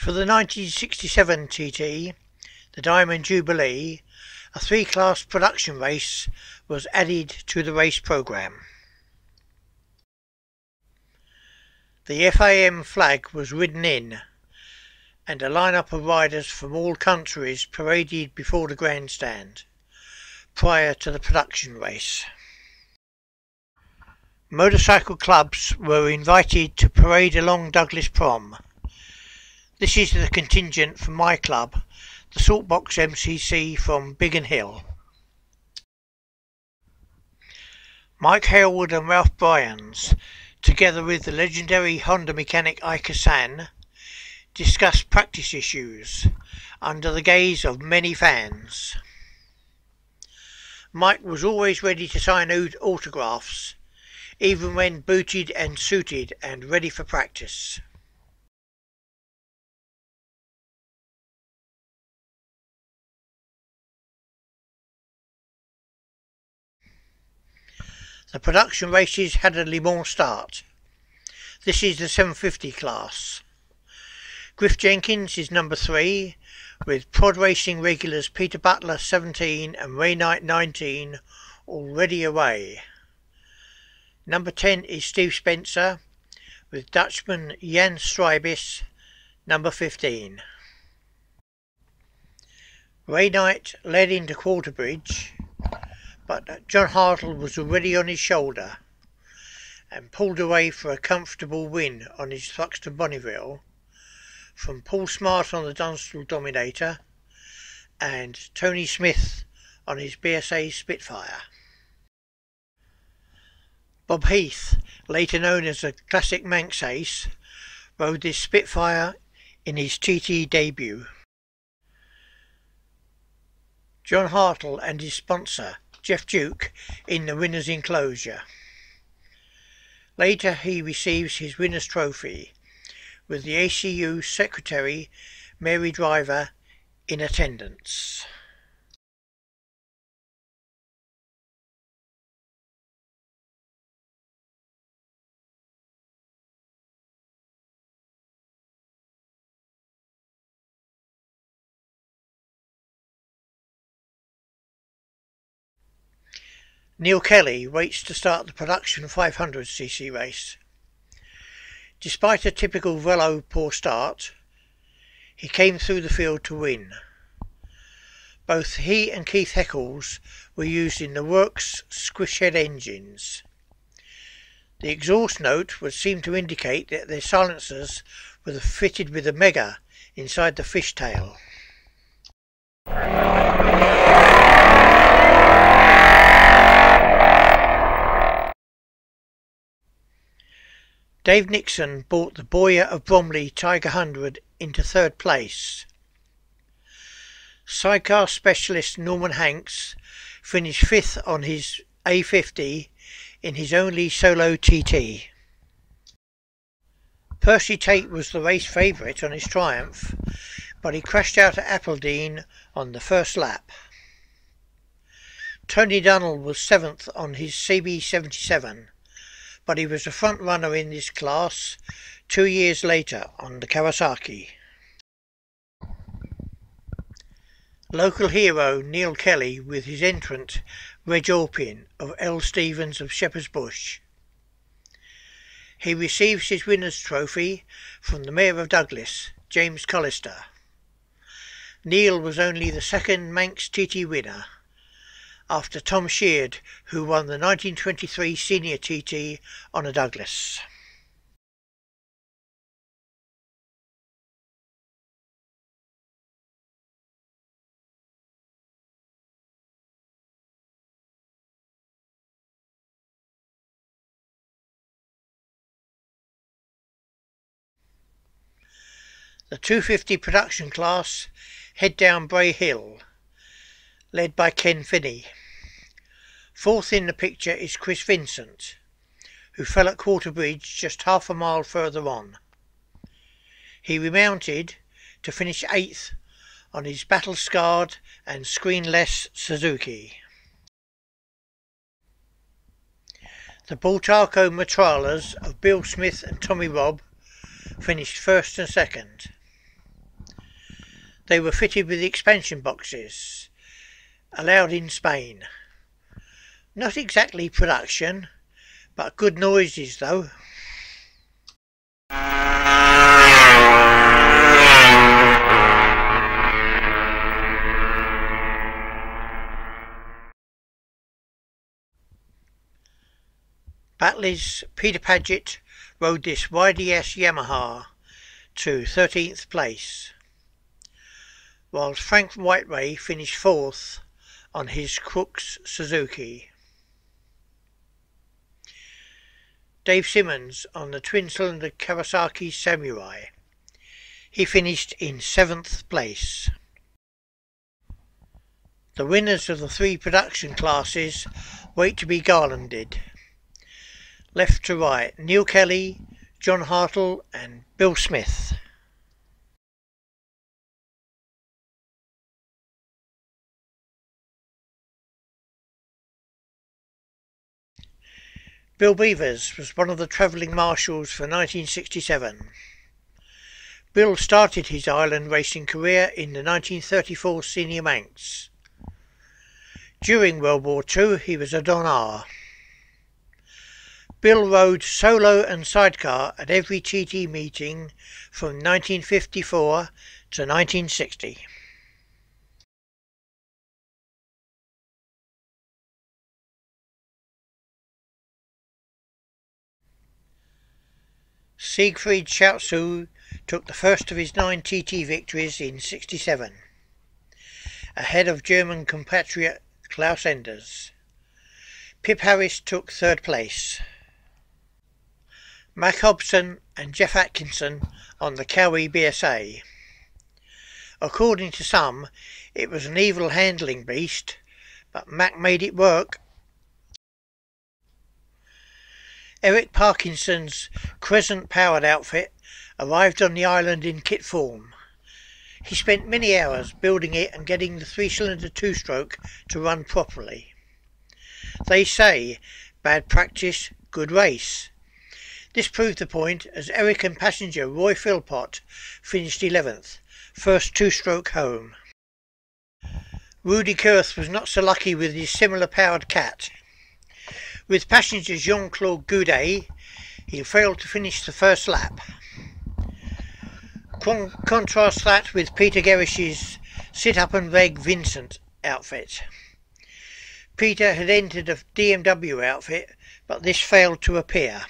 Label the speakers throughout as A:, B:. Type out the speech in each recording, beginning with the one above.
A: For the 1967 TT, the Diamond Jubilee, a three-class production race was added to the race programme. The FIM flag was ridden in, and a line-up of riders from all countries paraded before the grandstand, prior to the production race. Motorcycle clubs were invited to parade along Douglas Prom. This is the contingent from my club, the Saltbox MCC from Biggin Hill. Mike Hailwood and Ralph Bryans, together with the legendary Honda mechanic Ike San, discussed practice issues under the gaze of many fans. Mike was always ready to sign autographs, even when booted and suited and ready for practice. The production races had a Le Mans start. This is the 750 class. Griff Jenkins is number 3, with Prod Racing regulars Peter Butler 17 and Ray Knight 19 already away. Number 10 is Steve Spencer, with Dutchman Jan Strijbis, number 15. Ray Knight led into Quarterbridge but John Hartle was already on his shoulder and pulled away for a comfortable win on his Thruxton Bonneville from Paul Smart on the Dunstall Dominator and Tony Smith on his BSA Spitfire. Bob Heath, later known as the Classic Manx Ace, rode this Spitfire in his TT debut. John Hartle and his sponsor Jeff Duke in the winner's enclosure. Later he receives his winner's trophy with the ACU secretary Mary Driver in attendance. Neil Kelly waits to start the production 500cc race. Despite a typical Velo poor start, he came through the field to win. Both he and Keith Heckles were used in the Works squishhead engines. The exhaust note would seem to indicate that their silencers were fitted with a mega inside the fishtail. Dave Nixon brought the Boyer of Bromley Tiger 100 into third place. Sidecar specialist Norman Hanks finished fifth on his A50 in his only solo TT. Percy Tait was the race favourite on his Triumph, but he crashed out at Appledene on the first lap. Tony Dunnell was seventh on his CB77 but he was a front runner in this class two years later on the Kawasaki. Local hero Neil Kelly with his entrant Reg Orpin of L. Stevens of Shepherd's Bush. He receives his winner's trophy from the Mayor of Douglas, James Collister. Neil was only the second Manx TT winner after Tom Sheard, who won the 1923 Senior TT on a Douglas. The 250 production class head down Bray Hill, led by Ken Finney. Fourth in the picture is Chris Vincent, who fell at Quarterbridge just half a mile further on. He remounted to finish eighth on his battle-scarred and screenless Suzuki. The Bultaco Metrallas of Bill Smith and Tommy Robb finished first and second. They were fitted with expansion boxes, allowed in Spain. Not exactly production, but good noises though. Batley's Peter Paget rode this YDS Yamaha to 13th place, whilst Frank Whiteway finished fourth on his Crooks Suzuki. Dave Simmons on the twin-cylinder Kawasaki Samurai. He finished in seventh place. The winners of the three production classes wait to be garlanded left to right, Neil Kelly, John Hartle and Bill Smith. Bill Beavers was one of the travelling marshals for 1967. Bill started his island racing career in the 1934 Senior Manx. During World War II he was a Don R. Bill rode solo and sidecar at every TT meeting from 1954 to 1960. Siegfried Schauzu took the first of his nine TT victories in 67, ahead of German compatriot Klaus Enders. Pip Harris took third place. Mac Hobson and Jeff Atkinson on the Cowie BSA. According to some, it was an evil handling beast, but Mac made it work. Eric Parkinson's Crescent powered outfit arrived on the island in kit form. He spent many hours building it and getting the three-cylinder two-stroke to run properly. They say, bad practice, good race. This proved the point as Eric and passenger Roy Philpott finished 11th, first two-stroke home. Rudy Kurth was not so lucky with his similar powered cat. With passenger Jean-Claude Goudet, he failed to finish the first lap. Con contrast that with Peter Gerrish's sit-up and reg Vincent outfit. Peter had entered a DMW outfit, but this failed to appear.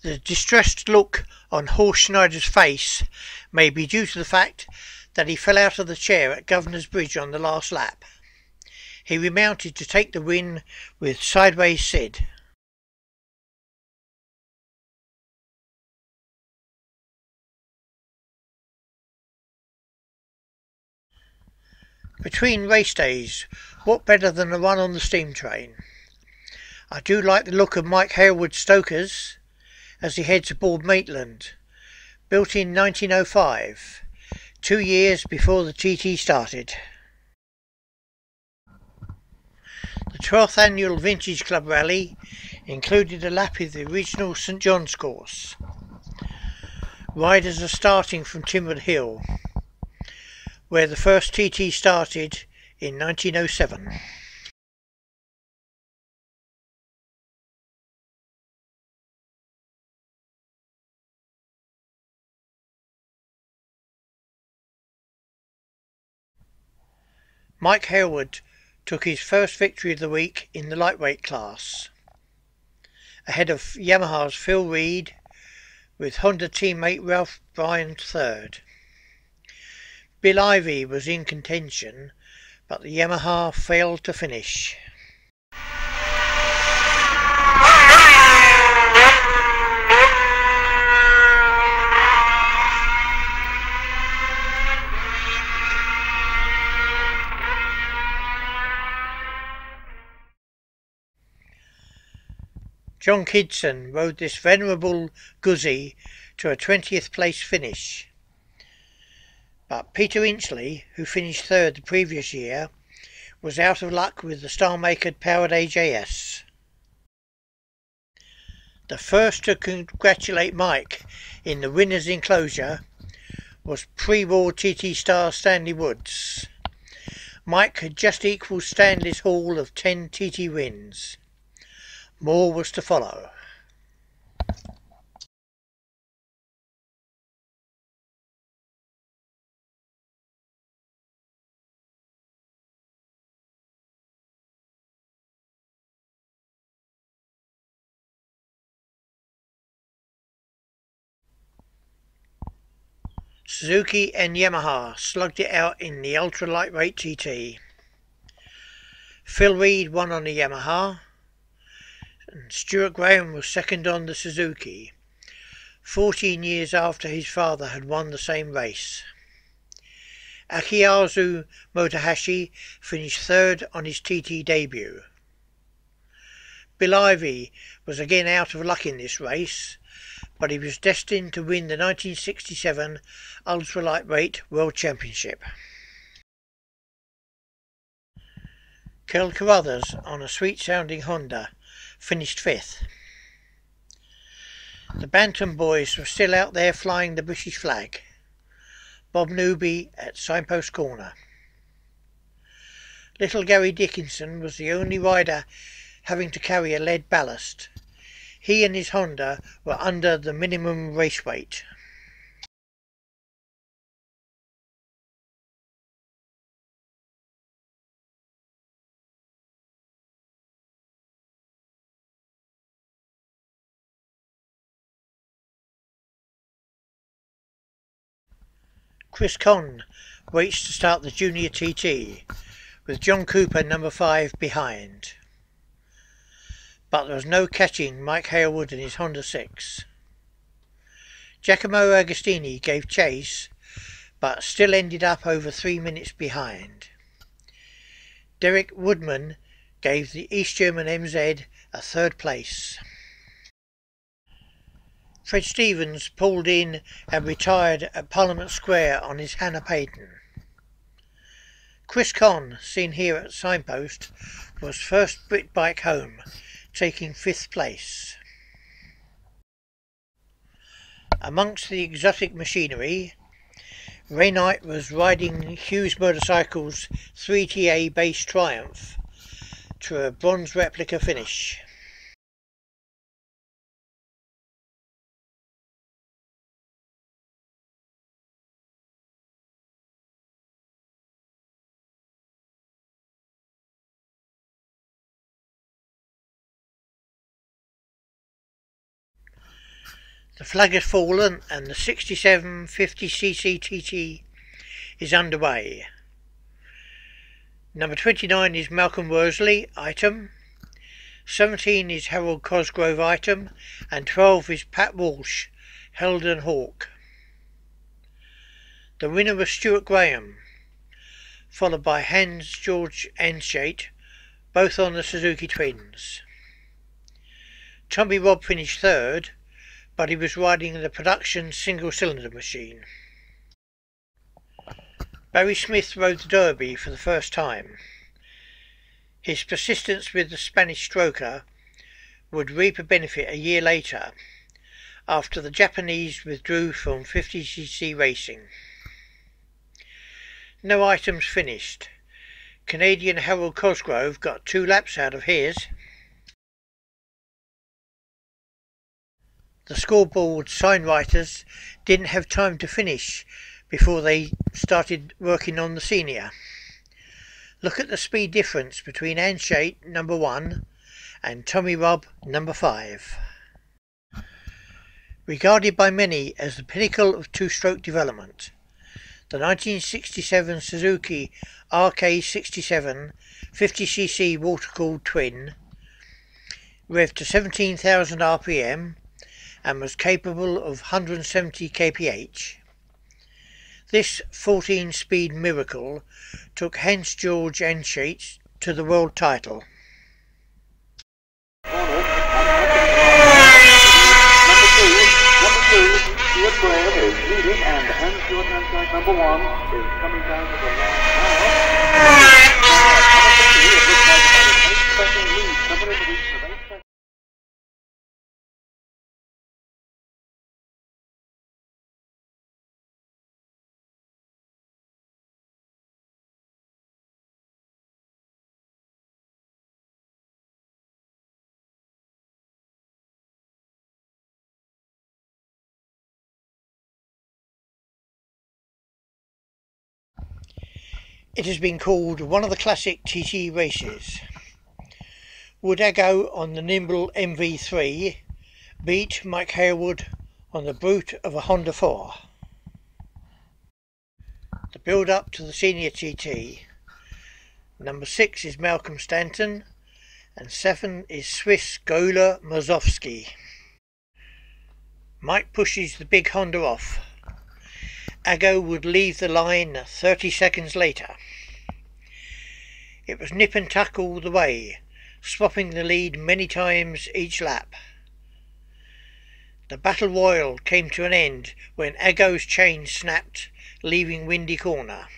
A: The distressed look on Horst Schneider's face may be due to the fact that he fell out of the chair at Governor's Bridge on the last lap. He remounted to take the win with Sideways Sid. Between race days, what better than a run on the steam train? I do like the look of Mike Hailwood's Stokers as he heads aboard Maitland, built in 1905, two years before the TT started. The 12th annual Vintage Club Rally included a lap of the original St John's course. Riders are starting from Tynwald Hill, where the first TT started in 1907. Mike Hailwood took his first victory of the week in the lightweight class, ahead of Yamaha's Phil Read, with Honda teammate Ralph Bryan third. Bill Ivy was in contention, but the Yamaha failed to finish. John Kidson rode this venerable Guzzi to a 20th place finish. But Peter Inchley, who finished third the previous year, was out of luck with the Star Maker powered AJS. The first to congratulate Mike in the winner's enclosure was pre-war TT star Stanley Woods. Mike had just equalled Stanley's haul of 10 TT wins. More was to follow. Suzuki and Yamaha slugged it out in the ultra lightweight TT. Phil Read won on the Yamaha, and Stuart Graham was second on the Suzuki, 14 years after his father had won the same race. Akiyasu Motohashi finished third on his TT debut. Bill Ivy was again out of luck in this race but he was destined to win the 1967 Ultra Lightweight World Championship. Kel Carruthers on a sweet sounding Honda finished fifth. The Bantam boys were still out there flying the British flag. Bob Newby at Signpost Corner. Little Gary Dickinson was the only rider having to carry a lead ballast he and his Honda were under the minimum race weight. Chris Conn waits to start the Junior TT, with John Cooper number 5 behind but there was no catching Mike Hailwood and his Honda 6. Giacomo Agostini gave chase, but still ended up over three minutes behind. Derek Woodman gave the East German MZ a third place. Fred Stevens pulled in and retired at Parliament Square on his Hannah Paton. Chris Conn, seen here at Signpost, was first Brit bike home taking fifth place. Amongst the exotic machinery, Ray Knight was riding Hughes Motorcycles 3TA base Triumph to a bronze replica finish. The flag has fallen and the 6750cc TT is underway. Number 29 is Malcolm Worsley, Itom. 17 is Harold Cosgrove, Itom. And 12 is Pat Walsh, Heldon Hawk. The winner was Stuart Graham, followed by Hans George Anscheidt, both on the Suzuki Twins. Tommy Robb finished third, but he was riding the production single cylinder machine. Barry Smith rode the Derbi for the first time. His persistence with the Spanish stroker would reap a benefit a year later after the Japanese withdrew from 50cc racing. No Itoms finished. Canadian Harold Cosgrove got two laps out of his the scoreboard sign writers didn't have time to finish before they started working on the senior. Look at the speed difference between Anscheidt number one and Tommy Robb number five. Regarded by many as the pinnacle of two-stroke development, the 1967 Suzuki RK67 50cc water-cooled twin revved to 17,000 RPM and was capable of 170 kph. This 14-speed miracle took Hans George Anscheidt to the world title. number one is coming down to the line It has been called one of the classic TT races. Wood Ago on the nimble MV3 beat Mike Hailwood on the brute of a Honda 4. The build up to the senior TT. Number 6 is Malcolm Stanton and 7 is Swiss Gyula Marsovszky. Mike pushes the big Honda off. Ago would leave the line 30 seconds later. It was nip and tuck all the way, swapping the lead many times each lap. The battle royal came to an end when Ago's chain snapped, leaving Windy Corner.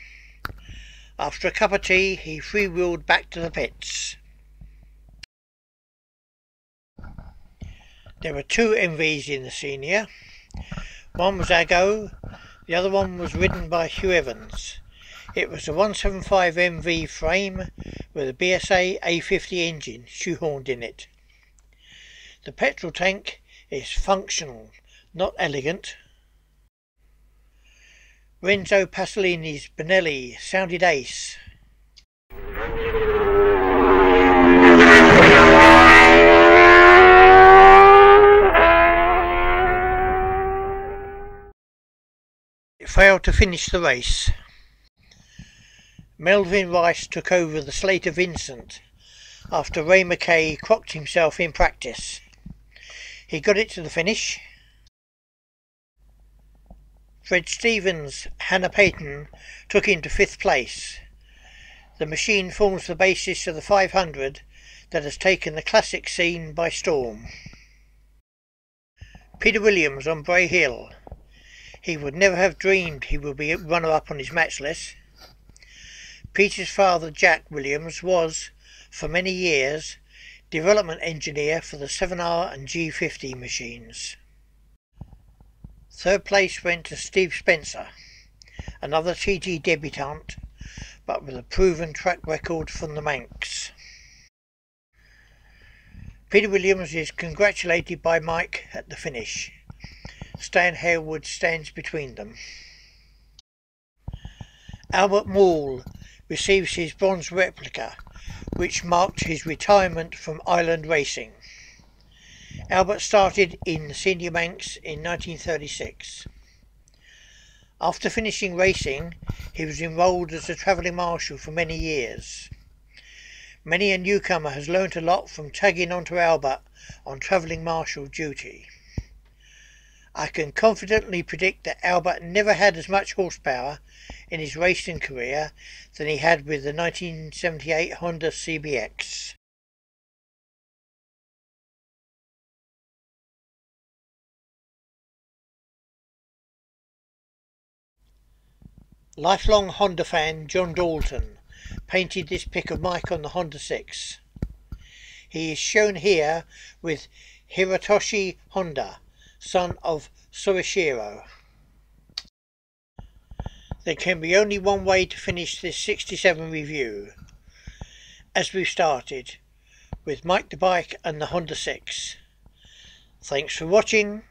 A: After a cup of tea, he freewheeled back to the pits. There were two MVs in the senior. One was Ago, the other one was ridden by Hugh Evans. It was a 175 MV frame with a BSA A50 engine shoehorned in it. The petrol tank is functional, not elegant. Renzo Pasolini's Benelli sounded ace. Failed to finish the race. Melvin Rice took over the Slater Vincent after Ray McKay crocked himself in practice. He got it to the finish. Fred Stevens, Hannah Paton took him to fifth place. The machine forms the basis of the 500 that has taken the classic scene by storm. Peter Williams on Bray Hill he would never have dreamed he would be runner-up on his Matchless. Peter's father, Jack Williams, was, for many years, development engineer for the 7R and G50 machines. Third place went to Steve Spencer, another TT debutant, but with a proven track record from the Manx. Peter Williams is congratulated by Mike at the finish. Stan Hailwood stands between them. Albert Moule receives his bronze replica, which marked his retirement from island racing. Albert started in Senior Manx in 1936. After finishing racing, he was enrolled as a travelling marshal for many years. Many a newcomer has learnt a lot from tagging onto Albert on travelling marshal duty. I can confidently predict that Albert never had as much horsepower in his racing career than he had with the 1978 Honda CBX. Lifelong Honda fan John Dalton painted this pic of Mike on the Honda 6. He is shown here with Hirotoshi Honda son of Soichiro. There can be only one way to finish this 67 review, as we've started, with Mike the Bike and the Honda 6. Thanks for watching.